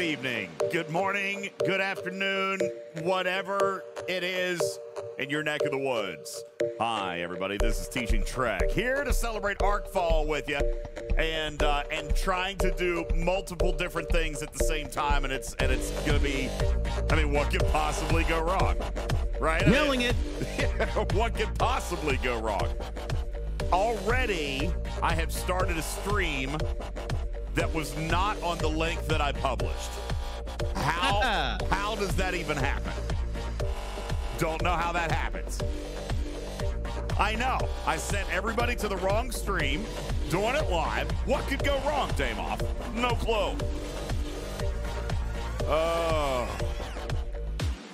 Good evening, good morning, good afternoon, whatever it is in your neck of the woods. Hi, everybody. This is Talking Trek here to celebrate Arc Fall with you, and uh, and trying to do multiple different things at the same time, and it's and it's gonna be. I mean, what could possibly go wrong, right? I mean, it. what could possibly go wrong? Already, I have started a stream that was not on the link that I published. How how does that even happen? Don't know how that happens. I know. I sent everybody to the wrong stream, doing it live. What could go wrong, Damoff? No clue. Oh.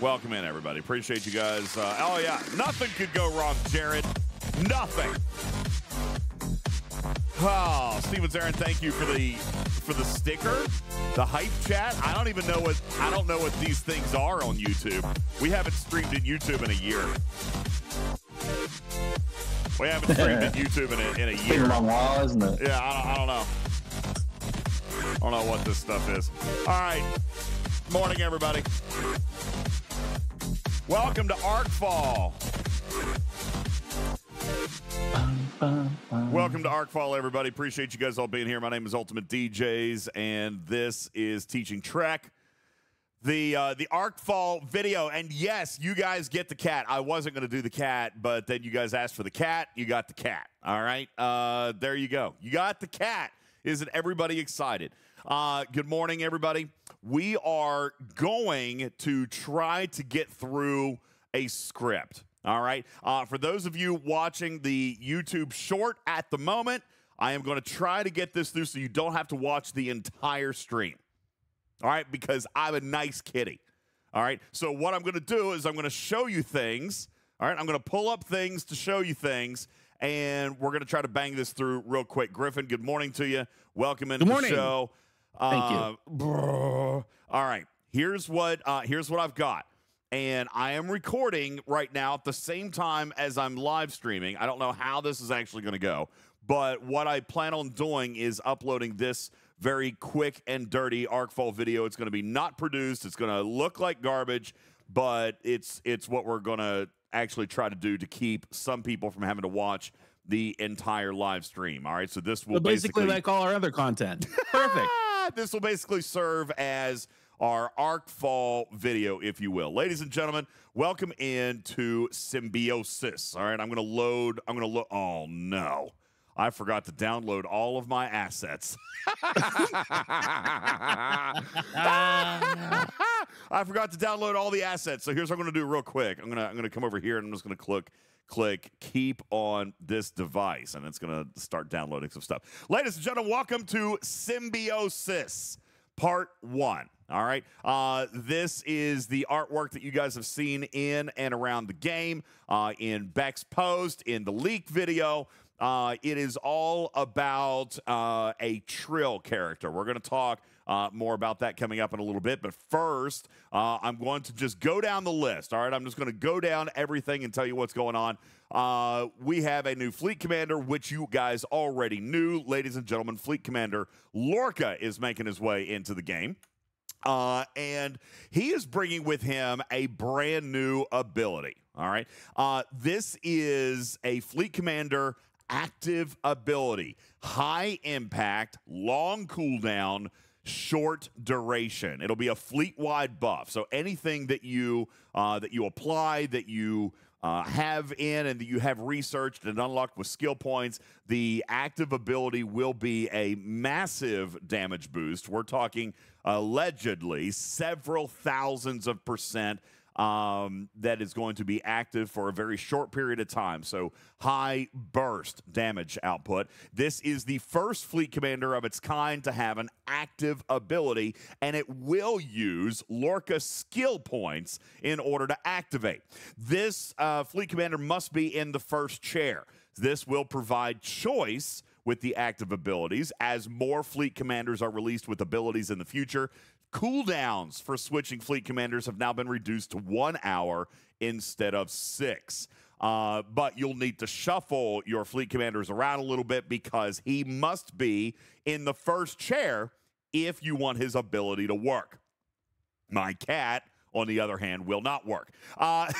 Welcome in, everybody. Appreciate you guys. Uh, oh, yeah. Nothing could go wrong, Jared. Nothing. Oh, Steven Zarin, thank you for the for the sticker, the hype chat. I don't even know what I don't know what these things are on YouTube. We haven't streamed in YouTube in a year. We haven't streamed in YouTube in a, in a Been a year. long while, isn't it? Yeah, I don't, I don't know. I don't know what this stuff is. All right. Morning, everybody. Welcome to Welcome to Arcfall, everybody. Appreciate you guys all being here. My name is UltimatDJz, and this is Talking Trek. The uh, the Arcfall video, and yes, you guys get the cat. I wasn't going to do the cat, but then you guys asked for the cat. You got the cat. All right, uh, there you go. You got the cat. Isn't everybody excited? Uh, good morning, everybody. We are going to try to get through a script. All right. Uh, for those of you watching the YouTube short at the moment, I am going to try to get this through so you don't have to watch the entire stream. All right, because I'm a nice kitty. All right. So what I'm going to do is I'm going to show you things. All right. I'm going to pull up things to show you things, and we're going to try to bang this through real quick. Griffin, good morning to you. Welcome into Good morning. the show. Thank you. Uh, brr. all right. Here's what uh, here's what I've got. And I am recording right now at the same time as I'm live streaming. I don't know how this is actually going to go, but what I plan on doing is uploading this very quick and dirty Arcfall video. It's going to be not produced. It's going to look like garbage, but it's it's what we're going to actually try to do to keep some people from having to watch the entire live stream. All right, so this will So basically, like all our other content. Perfect. This will basically serve as our Arc Fall video, if you will. Ladies and gentlemen, welcome into Symbiosis. All right, I'm going to load. I'm going to load. Oh, no. I forgot to download all of my assets. I forgot to download all the assets. So here's what I'm going to do real quick. I'm going to I'm going to come over here and I'm just going to click click keep on this device and it's going to start downloading some stuff. Ladies and gentlemen, welcome to Symbiosis Part 1. All right. Uh, this is the artwork that you guys have seen in and around the game, uh, in Beck's post, in the leak video. Uh, it is all about uh, a Trill character. We're going to talk uh, more about that coming up in a little bit. But first, uh, I'm going to just go down the list. All right. I'm just going to go down everything and tell you what's going on. Uh, we have a new fleet commander, which you guys already knew. Ladies and gentlemen, Fleet Commander Lorca is making his way into the game. Uh, and he is bringing with him a brand new ability. All right. Uh, this is a Fleet Commander active ability, high impact, long cooldown, short duration. It'll be a fleet wide buff. So anything that you uh, that you apply that you uh, have in and that you have researched and unlocked with skill points, the active ability will be a massive damage boost. We're talking allegedly several thousands of percent um, that is going to be active for a very short period of time. So, high burst damage output. This is the first fleet commander of its kind to have an active ability, and it will use Lorca skill points in order to activate. This uh, fleet commander must be in the first chair. This will provide choice with the active abilities as more fleet commanders are released with abilities in the future. Cooldowns for switching fleet commanders have now been reduced to one hour instead of six. Uh, but you'll need to shuffle your fleet commanders around a little bit because he must be in the first chair if you want his ability to work. My cat on the other hand, will not work. Uh,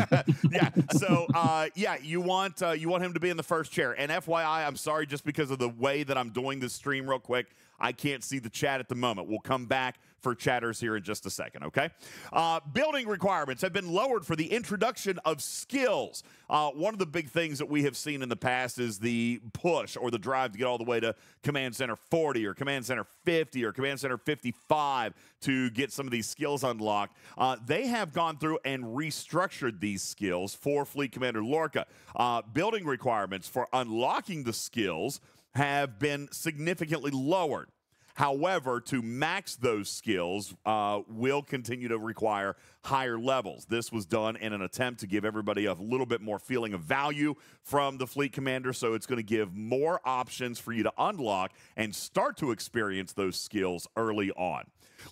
yeah. So uh, yeah, you want uh, you want him to be in the first chair. And FYI, I'm sorry, just because of the way that I'm doing this stream, real quick, I can't see the chat at the moment. We'll come back for chatters here in just a second, okay? Uh, building requirements have been lowered for the introduction of skills. Uh, one of the big things that we have seen in the past is the push or the drive to get all the way to Command Center 40 or Command Center 50 or Command Center 55 to get some of these skills unlocked. Uh, they have gone through and restructured these skills for Fleet Commander Lorca. Uh, building requirements for unlocking the skills have been significantly lowered. However, to max those skills uh, will continue to require higher levels. This was done in an attempt to give everybody a little bit more feeling of value from the fleet commander. So it's going to give more options for you to unlock and start to experience those skills early on.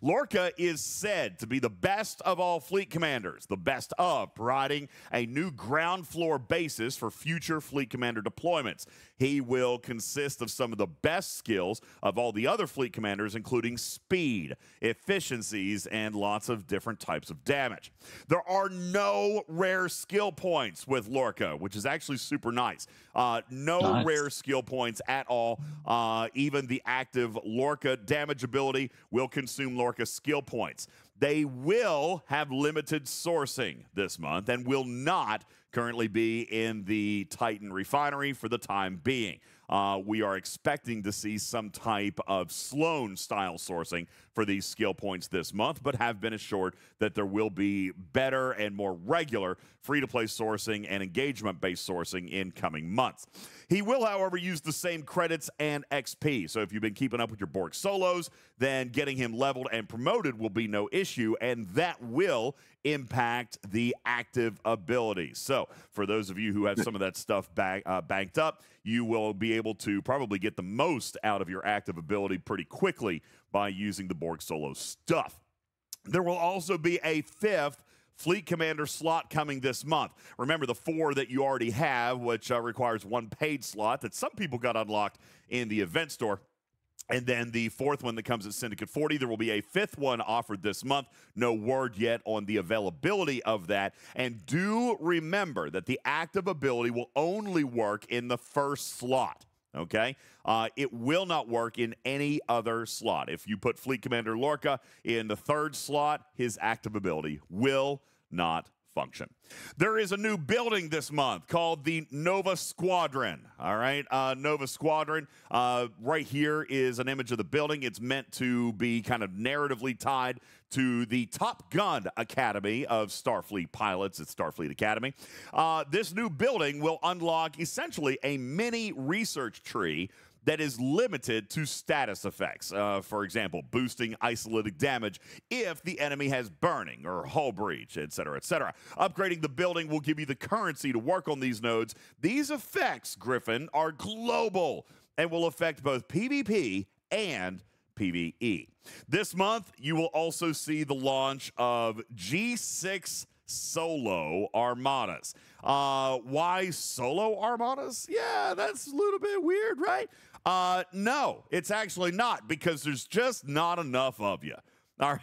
Lorca is said to be the best of all fleet commanders, the best of, providing a new ground floor basis for future fleet commander deployments. He will consist of some of the best skills of all the other fleet commanders, including speed, efficiencies, and lots of different types of damage. There are no rare skill points with Lorca, which is actually super nice. Uh, no nice. rare skill points at all. Uh, even the active Lorca damage ability will consume Lorca skill points. They will have limited sourcing this month and will not currently be in the Titan refinery for the time being. Uh, we are expecting to see some type of Sloan style sourcing for these skill points this month, but have been assured that there will be better and more regular free to play sourcing and engagement based sourcing in coming months. He will, however, use the same credits and XP. So if you've been keeping up with your Borg solos, then getting him leveled and promoted will be no issue, and that will impact the active abilities. So for those of you who have some of that stuff uh, banked up, you will be able to probably get the most out of your active ability pretty quickly by using the Borg Solo stuff. There will also be a fifth Fleet Commander slot coming this month. Remember the four that you already have, which uh, requires one paid slot that some people got unlocked in the event store. And then the fourth one that comes at Syndicate 40. There will be a fifth one offered this month. No word yet on the availability of that. And do remember that the active ability will only work in the first slot. Okay? Uh, it will not work in any other slot. If you put Fleet Commander Lorca in the third slot, his active ability will not function. There is a new building this month called the Nova Squadron. All right, uh, Nova Squadron. Uh, right here is an image of the building. It's meant to be kind of narratively tied to the Top Gun Academy of Starfleet pilots at Starfleet Academy. Uh, this new building will unlock essentially a mini research tree that is limited to status effects. Uh, for example, boosting isolytic damage if the enemy has burning or hull breach, etc., etc. Upgrading the building will give you the currency to work on these nodes. These effects, Griffin, are global and will affect both PvP and PvE. This month, you will also see the launch of G6 solo armadas. Uh, why solo armadas? Yeah, that's a little bit weird, right? Uh, no, it's actually not because there's just not enough of you. All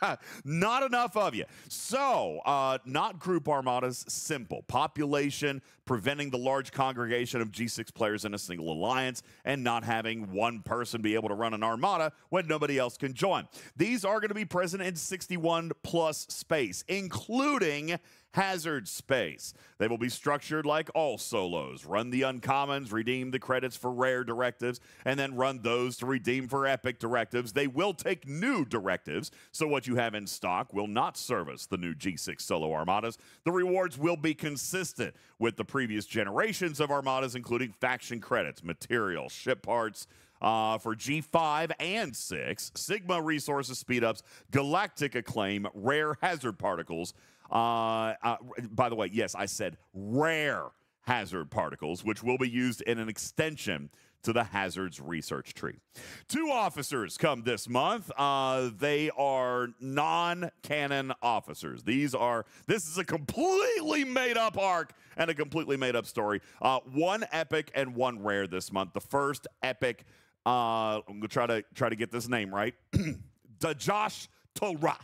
right. not enough of you. So, uh, not group armadas, simple. Population, preventing the large congregation of G6 players in a single alliance, and not having one person be able to run an armada when nobody else can join. These are going to be present in 61 plus space, including hazard space. They will be structured like all solos. Run the uncommons, redeem the credits for rare directives, and then run those to redeem for epic directives. They will take new directives, so what you have in stock will not service the new G6 solo armadas. The rewards will be consistent with the previous generations of armadas, including faction credits, material, ship parts, uh, for G5 and 6, Sigma resources speedups, galactic acclaim, rare hazard particles, uh, uh, by the way, yes, I said rare hazard particles, which will be used in an extension to the hazards research tree. Two officers come this month. Uh, they are non-canon officers. These are this is a completely made-up arc and a completely made-up story. Uh, one epic and one rare this month. The first epic Uh, I'm gonna try to try to get this name right. Dajosh Torah.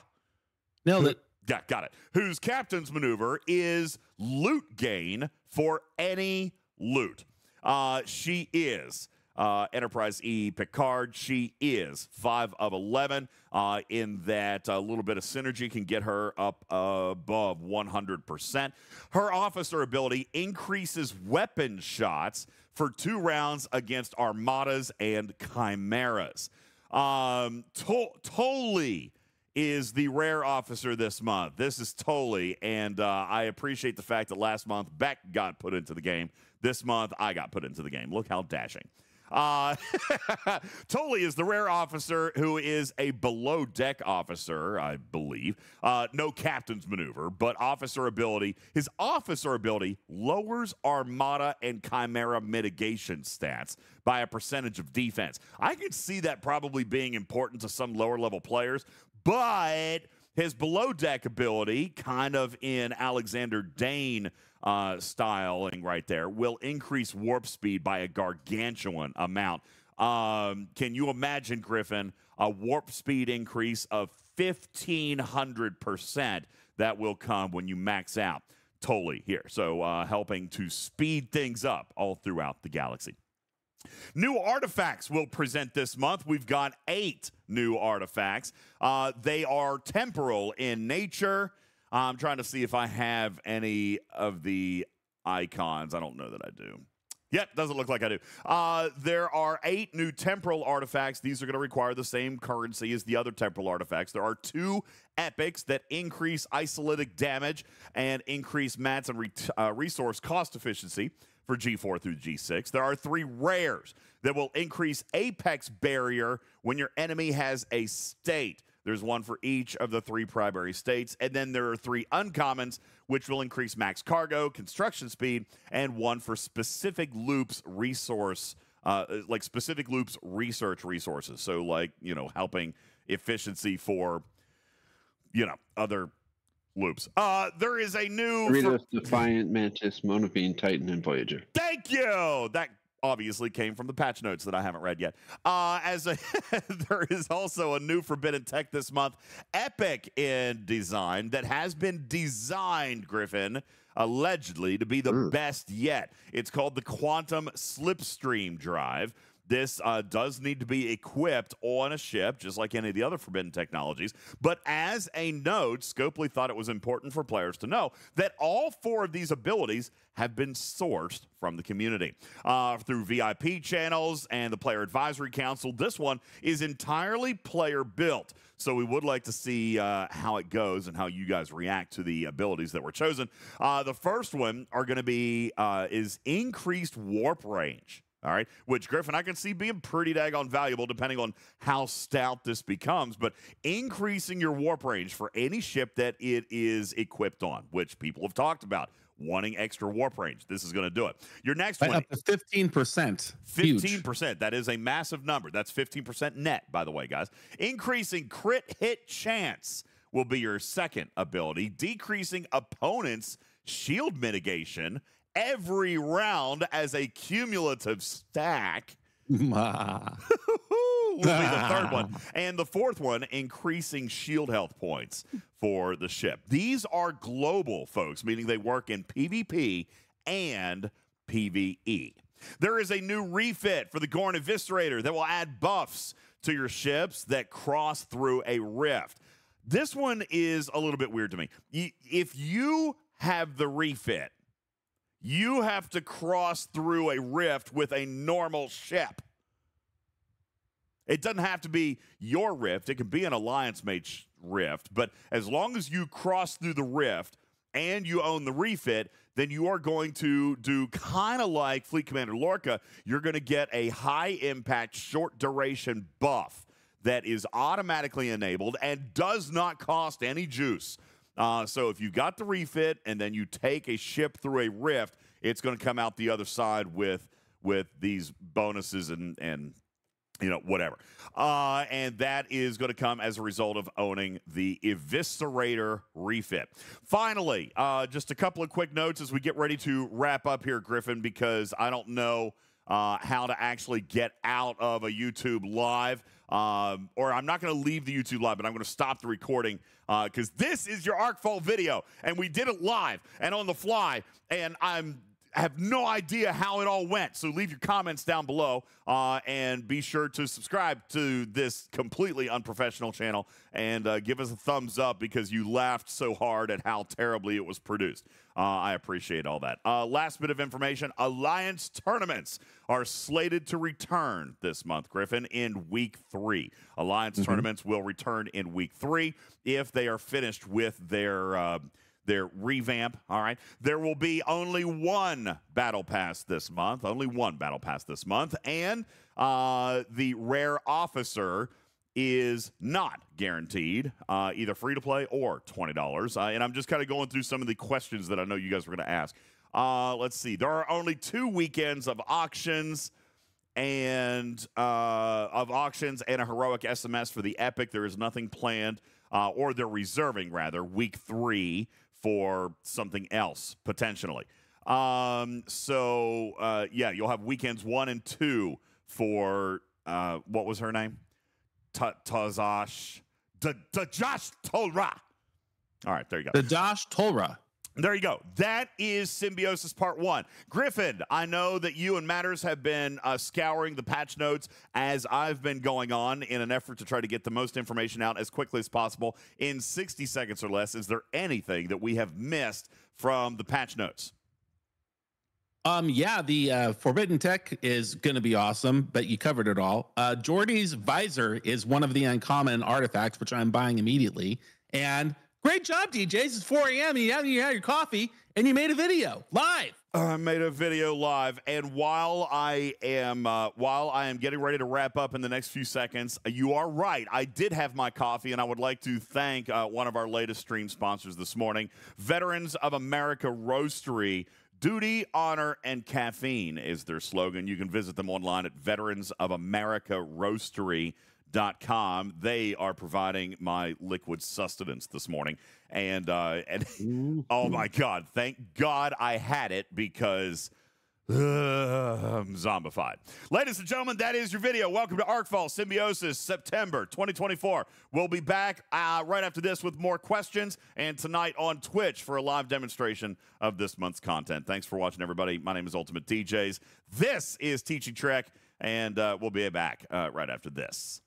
Nailed it. Yeah, got it. Whose captain's maneuver is loot gain for any loot. Uh, she is uh, Enterprise E Picard. She is 5 of 11 uh, in that a little bit of synergy can get her up above 100%. Her officer ability increases weapon shots for two rounds against armadas and chimeras. Um, to- Toli is the rare officer this month. This is Toli, and uh, I appreciate the fact that last month Beck got put into the game. This month I got put into the game. Look how dashing. Uh, is the rare officer who is a below deck officer, I believe. Uh, no captain's maneuver, but officer ability. His officer ability lowers Armada and Chimera mitigation stats by a percentage of defense. I could see that probably being important to some lower level players, but his below deck ability, kind of in Alexander Dane uh, styling right there, will increase warp speed by a gargantuan amount. Um, can you imagine, Griffin, a warp speed increase of 1,500% that will come when you max out? Toli here. So, uh, helping to speed things up all throughout the galaxy. New artifacts we'll present this month. We've got eight new artifacts. Uh, they are temporal in nature. I'm trying to see if I have any of the icons. I don't know that I do. Yep, doesn't look like I do. Uh, there are eight new temporal artifacts. These are going to require the same currency as the other temporal artifacts. There are two epics that increase isolytic damage and increase mats and re- uh, resource cost efficiency for G4 through G6. There are three rares that will increase apex barrier when your enemy has a state. There's one for each of the three primary states. And then there are three uncommons, which will increase max cargo, construction speed, and one for specific loops resource, uh, like specific loops research resources. So, like, you know, helping efficiency for, you know, other loops. Uh, there is a new. Doritos, Defiant, Mantis, Monaveen, Titan, and Voyager. Thank you. That obviously came from the patch notes that I haven't read yet. Uh, as a, there is also a new Forbidden Tech this month, Epic in design that has been designed, Griffin, allegedly to be the Mm. best yet. It's called the Quantum Slipstream Drive. This uh, does need to be equipped on a ship, just like any of the other forbidden technologies. But as a note, Scopely thought it was important for players to know that all four of these abilities have been sourced from the community uh, through VIP channels and the Player Advisory Council. This one is entirely player built. So we would like to see uh, how it goes and how you guys react to the abilities that were chosen. Uh, the first one are going to be uh, is increased warp range. All right, which Griffin I can see being pretty daggone valuable depending on how stout this becomes. But increasing your warp range for any ship that it is equipped on, which people have talked about, wanting extra warp range. This is going to do it. Your next By one, up to 15%. Fifteen Huge. percent. That is a massive number. That's fifteen percent net, by the way, guys. Increasing crit hit chance will be your second ability. Decreasing opponents' shield mitigation every round as a cumulative stack. Will be the third one. And the fourth one, increasing shield health points for the ship. These are global, folks, meaning they work in PvP and PvE. There is a new refit for the Gorn Eviscerator that will add buffs to your ships that cross through a rift. This one is a little bit weird to me. If you have the refit, you have to cross through a rift with a normal ship. It doesn't have to be your rift. It can be an alliance mate sh- rift. But as long as you cross through the rift and you own the refit, then you are going to do kind of like Fleet Commander Lorca. You're going to get a high impact, short duration buff that is automatically enabled and does not cost any juice. Uh, so if you got the refit and then you take a ship through a rift, it's going to come out the other side with with these bonuses and and you know, whatever. Uh, and that is going to come as a result of owning the Eviscerator refit. Finally, uh, just a couple of quick notes as we get ready to wrap up here, Griffin, because I don't know uh, how to actually get out of a YouTube live. Um, or I'm not going to leave the YouTube live, but I'm going to stop the recording because this is your ArcFall video, and we did it live and on the fly, and I'm have no idea how it all went. So leave your comments down below uh, and be sure to subscribe to this completely unprofessional channel and uh, give us a thumbs up because you laughed so hard at how terribly it was produced. Uh, I appreciate all that. Uh, last bit of information Alliance tournaments are slated to return this month, Griffin, in week three. Alliance mm-hmm. tournaments will return in week three if they are finished with their uh, their revamp. All right. There will be only one battle pass this month, only one battle pass this month. And uh, the rare officer is not guaranteed, uh, either free to play or $20. Uh, and I'm just kind of going through some of the questions that I know you guys were going to ask. Uh, let's see. There are only two weekends of auctions and uh, of auctions and a heroic SMS for the Epic. There is nothing planned, uh, or they're reserving rather week three for something else potentially. Um, so uh, yeah, you'll have weekends one and two for uh, what was her name? Tazash, Dajosh Tolra. All right, there you go. Dash Tolra. There you go. That is Symbiosis Part 1. Griffin, I know that you and Matters have been uh, scouring the patch notes as I've been going on in an effort to try to get the most information out as quickly as possible in 60 seconds or less. Is there anything that we have missed from the patch notes? Um, yeah, the uh, Forbidden Tech is going to be awesome, but you covered it all. Uh, Geordi's visor is one of the uncommon artifacts, which I'm buying immediately. And Great job, DJs. It's 4 a.m. You haven't had your coffee and you made a video live. I made a video live, and while I am uh, while I am getting ready to wrap up in the next few seconds, you are right. I did have my coffee, and I would like to thank uh, one of our latest stream sponsors this morning, Veterans of America Roastery. Duty, honor, and caffeine is their slogan. You can visit them online at Veterans of America Roastery com. They are providing my liquid sustenance this morning. And uh, and oh my God, thank God I had it because uh, I'm zombified. Ladies and gentlemen, that is your video. Welcome to Arcfall Symbiosis September 2024. We'll be back uh, right after this with more questions and tonight on Twitch for a live demonstration of this month's content. Thanks for watching, everybody. My name is UltimatDJz. This is Talking Trek, and uh, we'll be back uh, right after this.